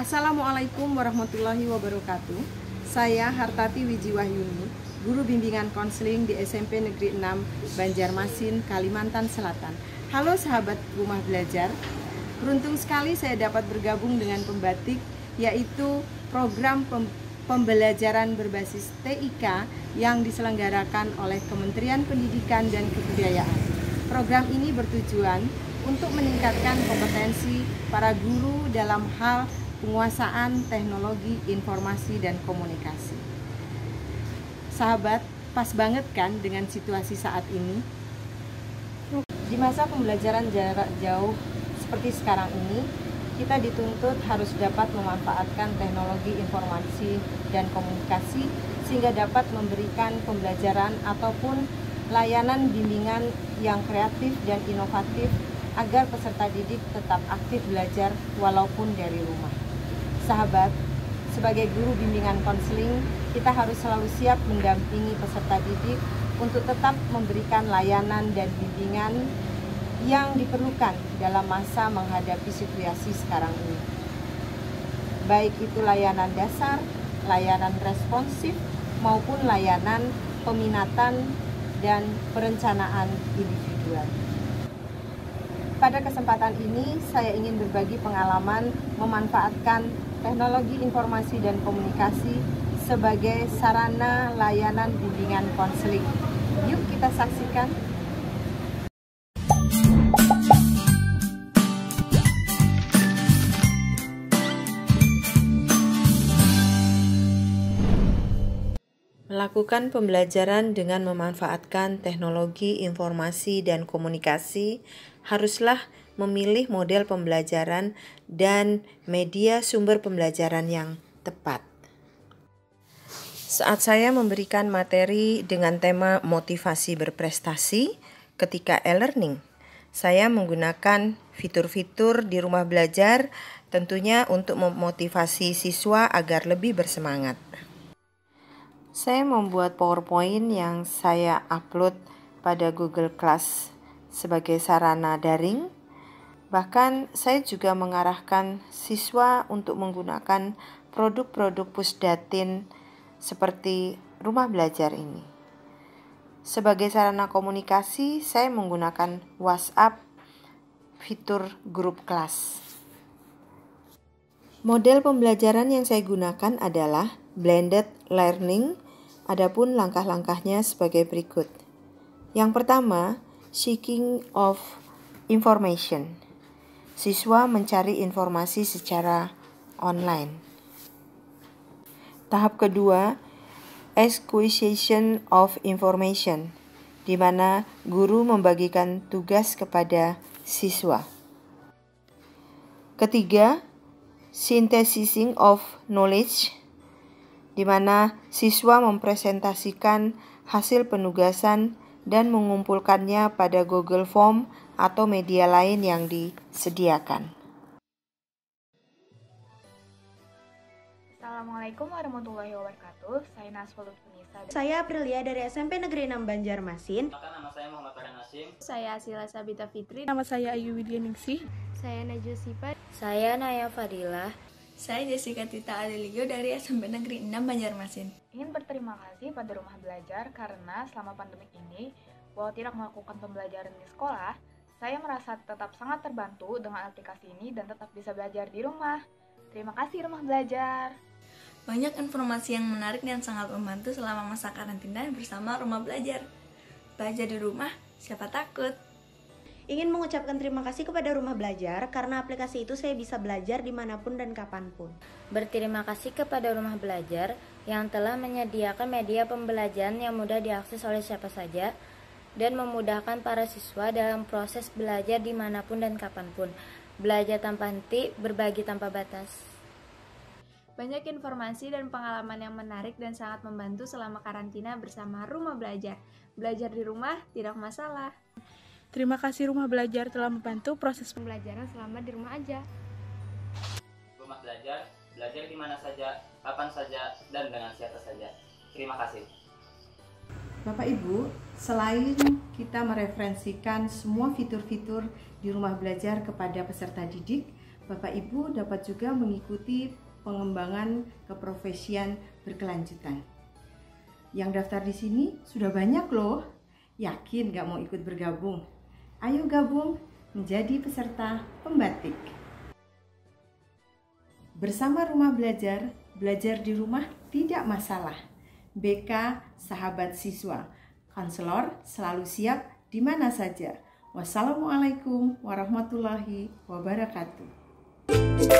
Assalamualaikum warahmatullahi wabarakatuh. Saya Hartati Wijiwahyuni, guru bimbingan konseling di SMP Negeri 6 Banjarmasin, Kalimantan Selatan. Halo sahabat rumah belajar. Beruntung sekali saya dapat bergabung dengan pembatik yaitu program pembelajaran berbasis TIK yang diselenggarakan oleh Kementerian Pendidikan dan Kebudayaan. Program ini bertujuan untuk meningkatkan kompetensi para guru dalam hal penguasaan teknologi informasi dan komunikasi. Sahabat, pas banget kan dengan situasi saat ini? Di masa pembelajaran jarak jauh seperti sekarang ini, kita dituntut harus dapat memanfaatkan teknologi informasi dan komunikasi sehingga dapat memberikan pembelajaran ataupun layanan bimbingan yang kreatif dan inovatif agar peserta didik tetap aktif belajar walaupun dari rumah. Sahabat, sebagai guru bimbingan konseling, kita harus selalu siap mendampingi peserta didik untuk tetap memberikan layanan dan bimbingan yang diperlukan dalam masa menghadapi situasi sekarang ini. Baik itu layanan dasar, layanan responsif, maupun layanan peminatan dan perencanaan individual. Pada kesempatan ini, saya ingin berbagi pengalaman memanfaatkan teknologi informasi dan komunikasi sebagai sarana layanan bimbingan konseling. Yuk kita saksikan. Melakukan pembelajaran dengan memanfaatkan teknologi informasi dan komunikasi haruslah memilih model pembelajaran dan media sumber pembelajaran yang tepat. Saat saya memberikan materi dengan tema motivasi berprestasi ketika e-learning, saya menggunakan fitur-fitur di rumah belajar tentunya untuk memotivasi siswa agar lebih bersemangat. Saya membuat PowerPoint yang saya upload pada Google Class sebagai sarana daring. Bahkan saya juga mengarahkan siswa untuk menggunakan produk-produk Pusdatin seperti rumah belajar ini. Sebagai sarana komunikasi, saya menggunakan WhatsApp fitur grup kelas. Model pembelajaran yang saya gunakan adalah blended learning, adapun langkah-langkahnya sebagai berikut. Yang pertama, seeking of information. Siswa mencari informasi secara online. Tahap kedua, acquisition of information, di mana guru membagikan tugas kepada siswa. Ketiga, synthesizing of knowledge di mana siswa mempresentasikan hasil penugasan dan mengumpulkannya pada Google Form atau media lain yang disediakan. Assalamualaikum warahmatullahi wabarakatuh. Saya Nasful Lutfunisa. Saya Aprilia dari SMP Negeri 6 Banjarmasin. nama saya Muhammad Farhan Hasim. Saya Asila Sabita Fitri. Nama saya Ayu Widya Ningsih. Saya Najwa Sipat. Saya Naya Fadila. Saya Jessica Tita Adeligio dari SMP Negeri 6 Banjarmasin. Ingin berterima kasih pada rumah belajar karena selama pandemi ini, walau tidak melakukan pembelajaran di sekolah, saya merasa tetap sangat terbantu dengan aplikasi ini dan tetap bisa belajar di rumah. Terima kasih rumah belajar. Banyak informasi yang menarik dan sangat membantu selama masa karantina bersama rumah belajar. Belajar di rumah, siapa takut? ingin mengucapkan terima kasih kepada Rumah Belajar karena aplikasi itu saya bisa belajar di mana pun dan kapan pun. Berterima kasih kepada Rumah Belajar yang telah menyediakan media pembelajaran yang mudah diakses oleh siapa saja dan memudahkan para siswa dalam proses belajar di mana pun dan kapan pun. Belajar tanpa henti, berbagi tanpa batas. Banyak informasi dan pengalaman yang menarik dan sangat membantu selama karantina bersama Rumah Belajar. Belajar di rumah tidak masalah. Terima kasih Rumah Belajar telah membantu proses pembelajaran selama di rumah aja. Rumah Belajar, belajar di mana saja, kapan saja, dan dengan siapa saja. Terima kasih. Bapak Ibu, selain kita mereferensikan semua fitur-fitur di rumah belajar kepada peserta didik, Bapak Ibu dapat juga mengikuti pengembangan keprofesian berkelanjutan. Yang daftar di sini sudah banyak loh. Yakin gak mau ikut bergabung? Ayo gabung menjadi peserta pembatik. Bersama Rumah Belajar, belajar di rumah tidak masalah. BK Sahabat Siswa, konselor selalu siap di mana saja. Wassalamualaikum warahmatullahi wabarakatuh. Música